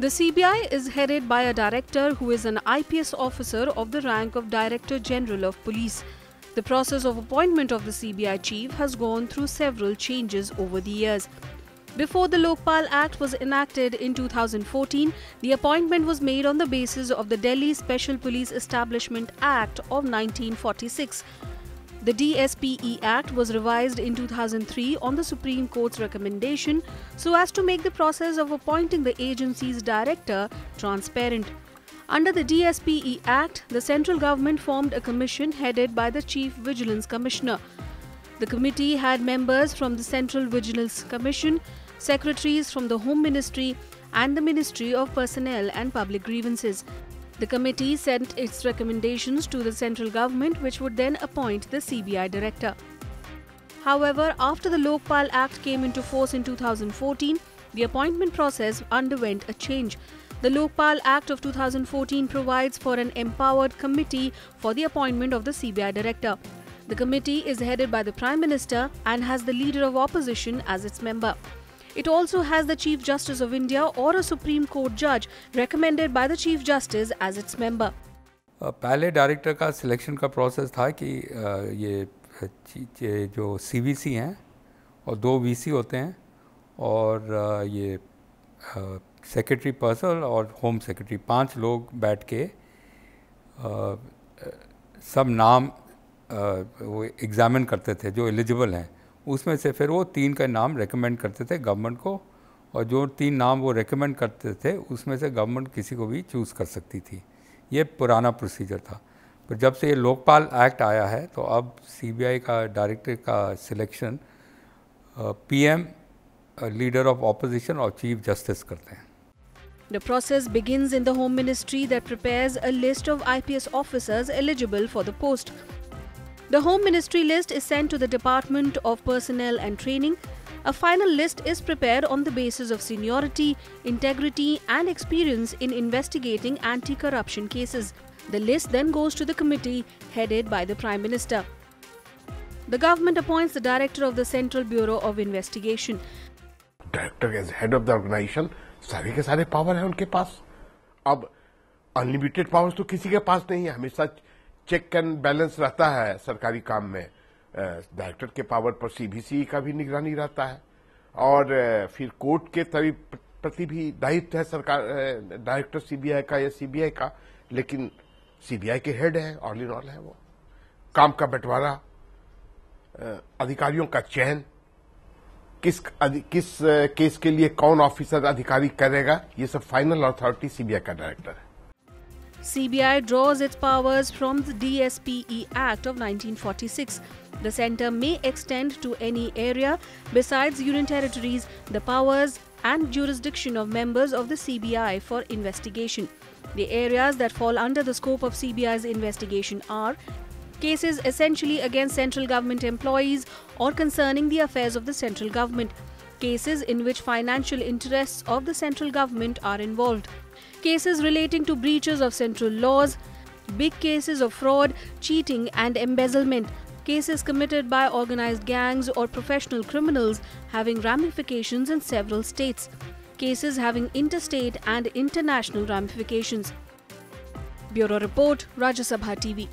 The CBI is headed by a director who is an IPS officer of the rank of Director General of Police. The process of appointment of the CBI chief has gone through several changes over the years. Before the Lokpal Act was enacted in 2014, the appointment was made on the basis of the Delhi Special Police Establishment Act of 1946. The DSPE Act was revised in 2003 on the Supreme Court's recommendation so as to make the process of appointing the agency's director transparent. Under the DSPE Act, the central government formed a commission headed by the Chief Vigilance Commissioner. The committee had members from the Central Vigilance Commission, secretaries from the Home Ministry, and the Ministry of Personnel and Public Grievances. The committee sent its recommendations to the central government, which would then appoint the CBI director. However, after the Lokpal Act came into force in 2014, the appointment process underwent a change. The Lokpal Act of 2014 provides for an empowered committee for the appointment of the CBI director. The committee is headed by the Prime Minister and has the Leader of Opposition as its member. It also has the Chief Justice of India or a Supreme Court judge recommended by the Chief Justice as its member. पहले director का selection का process था कि ये जो CVC हैं और दो वीसी होते हैं और ये सेक्रेटरी पर्सनल और होम सेक्रेटरी पाँच लोग बैठ के सब नाम वो एग्ज़ामिन करते थे जो एलिजिबल हैं उसमें से फिर वो तीन का नाम रेकमेंड करते थे गवर्नमेंट को और जो तीन नाम वो रेकमेंड करते थे, उसमें से गवर्नमेंट किसी को भी चूज़ कर सकती थी। ये पुराना प्रोसीजर था। पर जब से ये लोकपाल एक्ट आया है तो अब सीबीआई का डायरेक्टर का selection PM leader of opposition और चीफ जस्टिस करते हैं। The process begins in the Home Ministry that prepares a list of IPS officers eligible for the post. The Home Ministry list is sent to the Department of Personnel and Training. A final list is prepared on the basis of seniority, integrity, and experience in investigating anti corruption cases. The list then goes to the committee headed by the Prime Minister. The government appoints the director of the Central Bureau of Investigation. Director as head of the organization, सारे के सारे power है उनके पास अब unlimited powers तो किसी के पास नहीं है हमेशा चेक एंड बैलेंस रहता है सरकारी काम में। डायरेक्टर के पावर पर सीबीसी का भी निगरानी रहता है। और फिर कोर्ट के तभी प्रति भी दायित्व है सरकार डायरेक्टर सीबीआई का या सीबीआई का, लेकिन सीबीआई के हेड है, ऑल इन ऑल है वो। काम का बंटवारा अधिकारियों का चयन, किस किस केस के लिए कौन ऑफिसर अधिकारी करेगा, ये सब फाइनल अथॉरिटी सीबीआई का डायरेक्टर है। CBI draws its powers from the DSPE Act of 1946. The centre may extend to any area besides Union territories the powers and jurisdiction of members of the CBI for investigation. The areas that fall under the scope of CBI's investigation are cases essentially against central government employees or concerning the affairs of the central government, cases in which financial interests of the central government are involved, cases relating to breaches of central laws, big cases of fraud, cheating, and embezzlement, cases committed by organized gangs or professional criminals having ramifications in several states, cases having interstate and international ramifications. Bureau Report, Rajya Sabha TV.